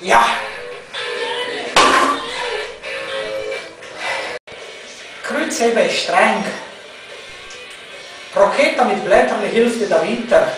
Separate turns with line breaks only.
Ja. Kreuzheber ist streng. Proketa mit Blättern hilft der Winter.